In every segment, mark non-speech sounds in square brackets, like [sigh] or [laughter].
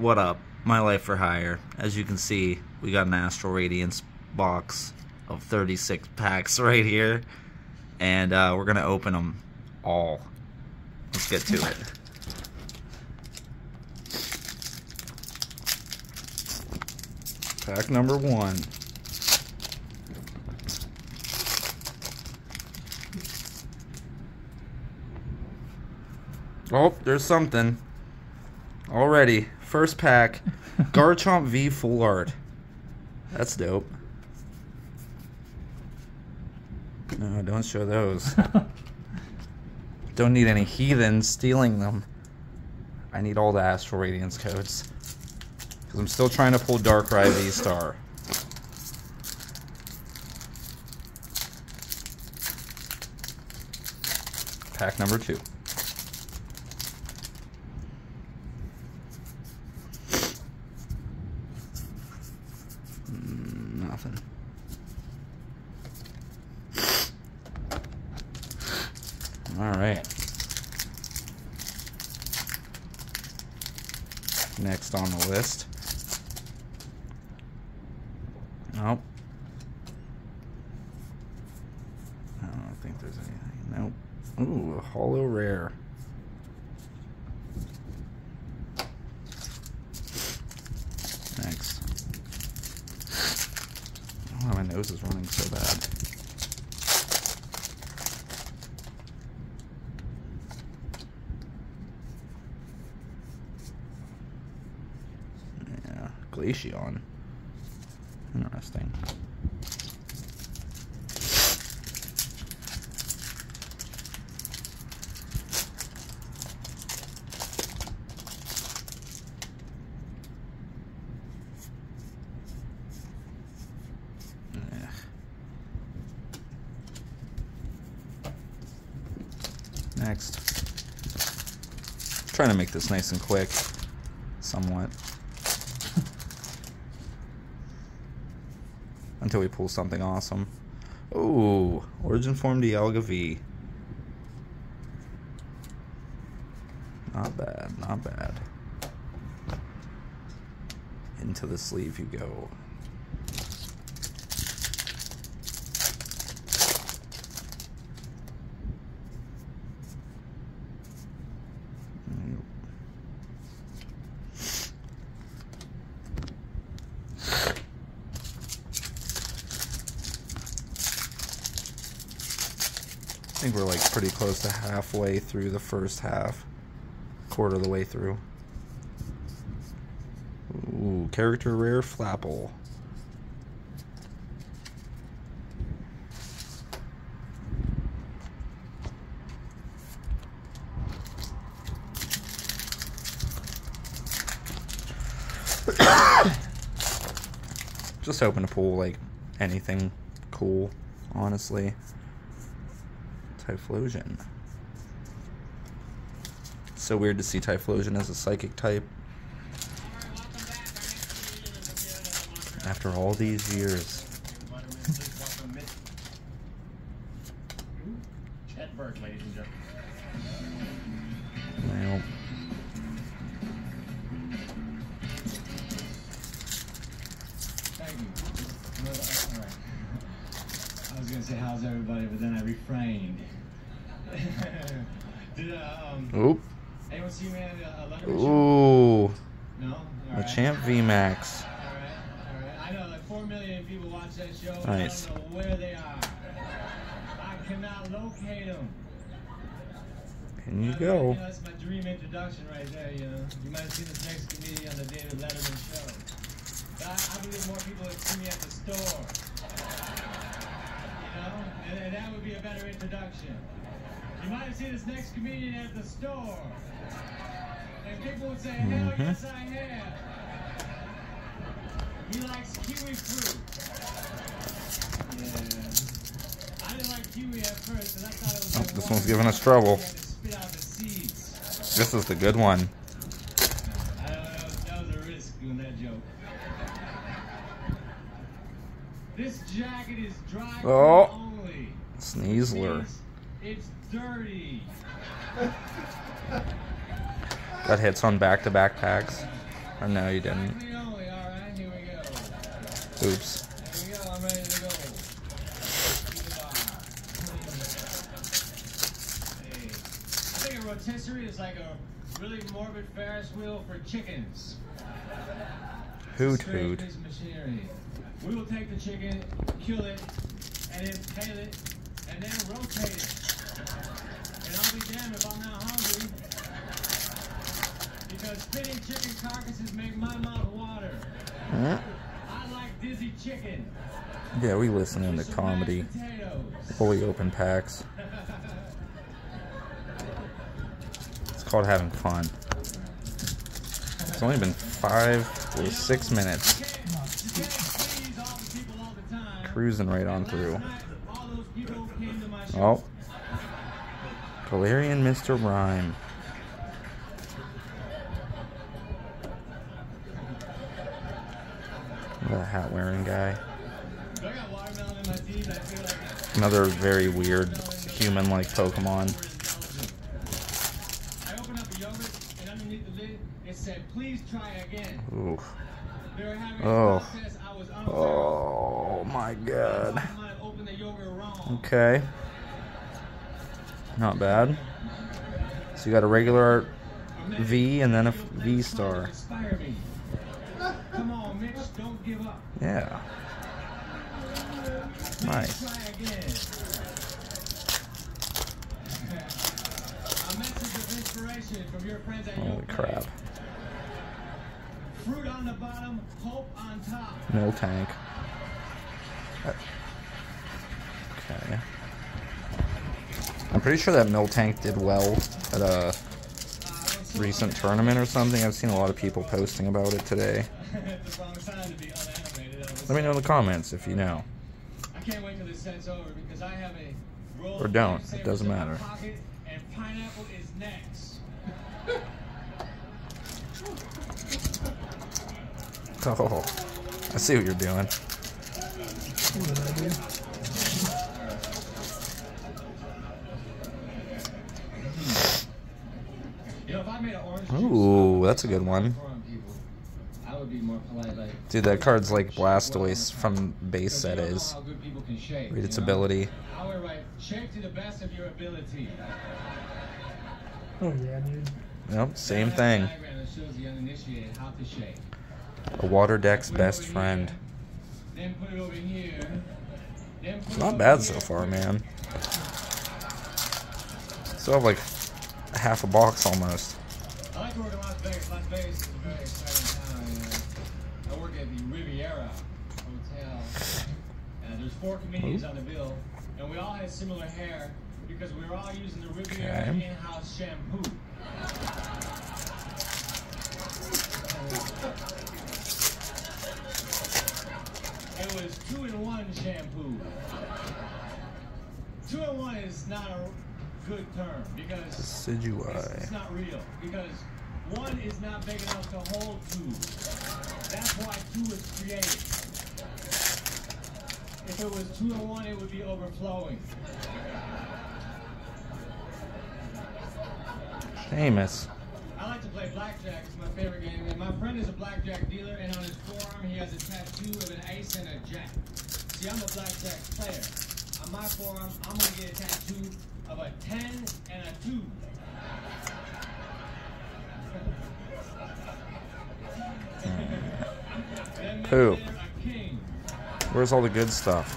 What up? My Life for Hire. As you can see, we got an Astral Radiance box of 36 packs [laughs] right here. And uh, we're going to open them all. Let's get to it. Pack number one. Oh, there's something. Already. First pack. [laughs] Garchomp V Full Art. That's dope. No, don't show those. [laughs] don't need any heathens stealing them. I need all the Astral Radiance codes. Because I'm still trying to pull Darkrai V Star. Pack number two. Mm, nothing. All right. Next on the list. Nope. I don't think there's anything. Nope. Ooh, a holo rare. Next. Oh, my nose is running so bad. Yeah, Glaceon. Interesting. Ugh. Next. Trying to make this nice and quick, somewhat. Until we pull something awesome. Ooh, Origin Form Dialga V. Not bad, not bad. Into the sleeve you go. I think we're like pretty close to halfway through the first half. Quarter of the way through. Ooh, character rare Flapple. [coughs] Just hoping to pull like anything cool, honestly. Typhlosion. So weird to see Typhlosion as a psychic type. After all these years. Well. I was gonna say how's everybody, but then I refrained. [laughs] Did uh, um, oop. anyone see me at a Ooh. show? No. All The. Champ VMAX. [laughs] All right, all right. I know like four million people watch that show. Nice. I don't know where they are. I cannot locate them. In you know, go. that's my dream introduction right there, you know. You might have seen this next comedian on the David Letterman show. But I, I believe more people would see me at the store. You know? And, and that would be a better introduction. You might have seen this next comedian at the store. And people would say, hell Mhm. yes I have. He likes kiwi fruit. Yeah. I didn't like kiwi at first, and I thought it was Oh, this one's giving us trouble. You had to spit out the seeds. This is the good one. I don't know, that was a risk doing that joke. This jacket is dry Oh. only. Sneasler. It's dirty. Got hits on back to back packs. Or no, you didn't. Clean only, alright, here we go. Oops. There we go, I'm ready to go. To the bar. Hey. I think a rotisserie is like a really morbid Ferris wheel for chickens. Hoot hoot. piece of machinery. We will take the chicken, kill it, and impale it, and then rotate it. And I'll be damned if I'm not hungry. Because spinning chicken carcasses make my mouth water. Huh? I like dizzy chicken. Yeah, we listening to comedy. Fully open packs. It's called having fun. It's only been five or six minutes. You can't- you can't please all the people all the time. Cruising right on through. Night, all those people came to my show. Oh. Galarian Mr. Rime. The hat wearing guy. I got watermelon in my teeth. I feel like Another very weird human like Pokemon. I opened up the yogurt, and underneath the lid, it said, "Please try again." Ooh. Oh. Oh my god. Okay. Not bad. So you got a regular V and then a V star. Yeah. Nice. try again. a message of inspiration from your friends at Holy Yoke crap. Bank. Fruit on the bottom, hope on top. Miltank. Okay. I'm pretty sure that Miltank did well at a recent tournament or something. I've seen a lot of people posting about it today. [laughs] the wrong time to be unanimated. I was- Let me know in the comments if you know. I can't wait this set's over because I have a roll Or don't, it doesn't matter. [laughs] Oh, I see what you're doing. You know, if I made an orange juice, Ooh, that's a good one. forum people, I would be more polite. Like, Dude, that card's like Blastoise from base set you don't know is. how good people can shake, Read its ability. I would write shake to the best of your ability. Oh yeah, dude. Yep, same I have a thing. Diagram that shows the uninitiated how to shake. A water deck's best friend. here, Then put it over here. Then put it Not bad so far, man. Still have like half a box almost. I like to work in Las Vegas. Las Vegas is a very exciting town. You know. I work at the Riviera Hotel. And there's four comedians on the bill, and we all had similar hair because we were all using the Riviera Okay. in-house shampoo. Shampoo. Two-in-one oh is not a good term because it's, Decidueye. it's not real because one is not big enough to hold two. That's why two was created. If it was two in one, it would be overflowing. Famous. I like to play blackjack. It's my favorite game. And my friend is a blackjack dealer, and on his forearm he has a tattoo of an ace and a jack. See, I'm a blackjack player. On my forearm, I'm gonna get a tattoo of a ten and a two. Who? it a king. Where's all the good stuff?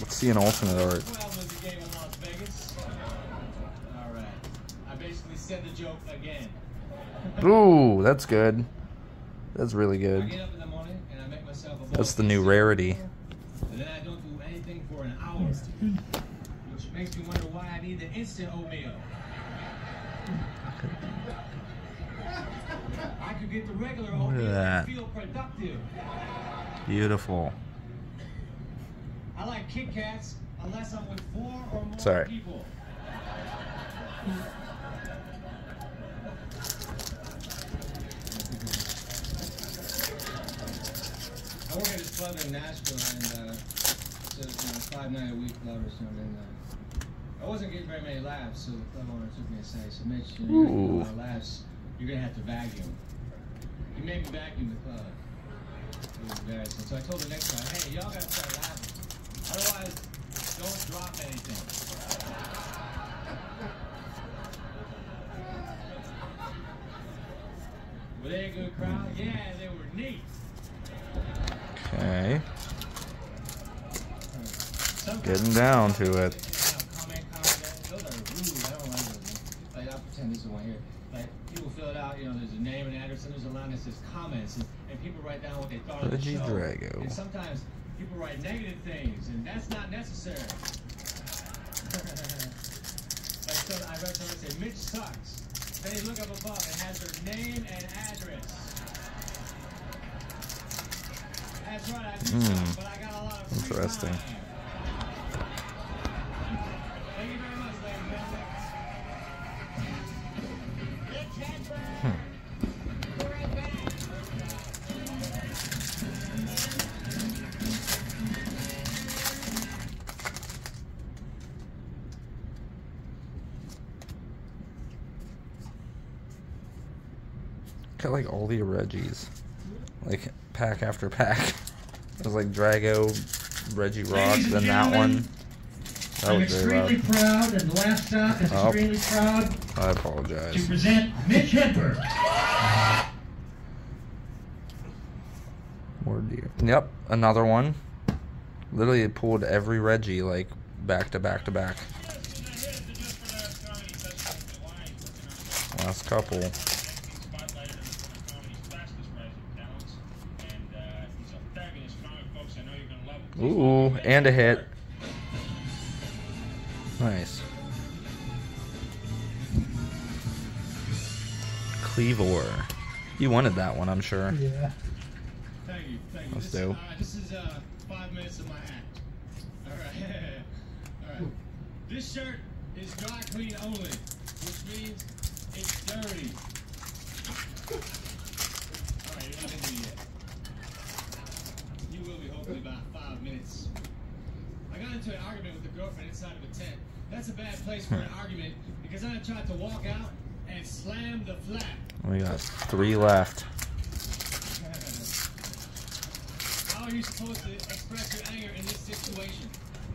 Let's see an alternate art. 12 was the game in Las Vegas. All right. I basically said the joke again. Ooh, that's good. That's really good. get up in the morning and I make myself a bowl That's the new rarity. I don't do anything for an hour. Which makes me wonder why I need the instant oatmeal. I could get the regular Look at oatmeal that. and feel productive. Beautiful. I like Kit Kats unless I'm with four or more Sorry. people. I work at this club in Nashville, and uh, it's you know, five night a week club or something. Uh, I wasn't getting very many laughs, so the club owner took me aside. So Mitch, you know, you're gonna get a Ooh. lot of laughs. You're gonna have to vacuum. He made me vacuum the club. It was embarrassing. So I told the next guy, hey, y'all gotta start laughing. Otherwise, don't drop anything. Were they a good crowd? Yeah, they were neat. Okay. Some Getting down to it. Comment, comment, those are rude. I don't like those. Like, I'll pretend this is one here. Like, people fill it out, you know, there's a name and address, and there's a line that says comments, and, and people write down what they thought of the show. Drago. And sometimes people write negative things, and that's not necessary. [laughs] like, so I read someone say, Mitch sucks. Then you look up above, it has their name and address. That's right, I do Hmm. suck, but I got a lot of Interesting. time. Got like all the Reggies. Like pack after pack. [laughs] It was like Drago, Regirock, then that one. That I'm was extremely proud, and the last stop is Oh. extremely proud I apologize. to present Mitch Hedberg. More deer. Yep, another one. Literally it pulled every Reggie like back to back to back. Last couple. Ooh, and a hit. Nice. Cleavor. You wanted that one, I'm sure. Yeah. Thank you, thank you. That's this, dope. Uh, this is uh, five minutes of my act. All right, [laughs] all right. This shirt is dry clean only, which means it's dirty. All right, you're not into it yet. You will be hopefully about five minutes. I got into an argument with a girlfriend inside of a tent. That's a bad place for an argument because I tried to walk out and slam the flap. We got three left. [laughs] How are you supposed to express your anger in this situation?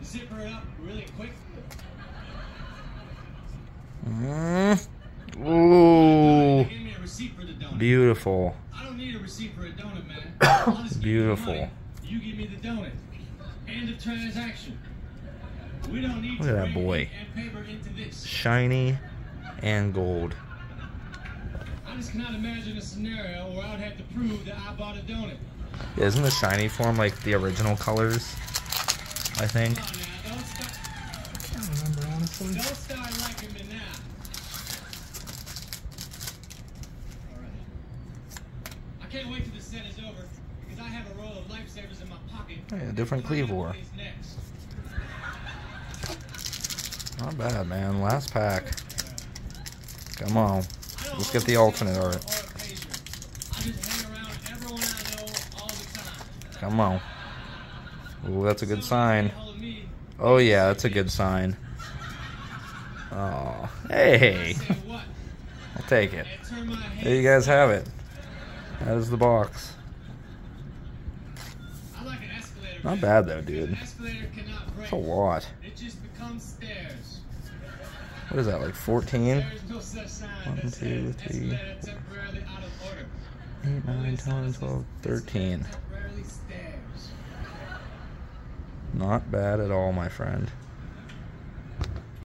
Zipper it up really quick? Mm. Ooh, Give me a receipt for the donut. beautiful. I don't need a receipt for a donut, man. [coughs] I'll give you the Beautiful. End of transaction. We don't need Look at that boy. ink and paper into this. Shiny and gold. I just cannot imagine a scenario where I would have to prove that I bought a donut. Yeah, isn't the shiny form like the original colors? I think. Come on now, don't start, I don't remember, honestly. don't start liking me now. Alright. I can't wait till the set is over because I have a roll of lifesavers in my pocket. Oh, yeah, different Cleavor. what is next. Not bad, man. Last pack. Come on. Let's get the alternate art. phone or a pager. I just hang around everyone I know all the time. Come on. Ooh, that's a good sign. Somebody get hold of me, Oh yeah, that's a good sign. Oh, hey? I'll take it. And turn my head There you guys have it. That is the box. I like an escalator. Not bad though, dude. That's a lot. What is that, like 14? There is no such sign One, two, three. escalator temporarily out of order. 8, 9, 10, 12, 13. escalator temporarily stairs. Not bad at all, my friend.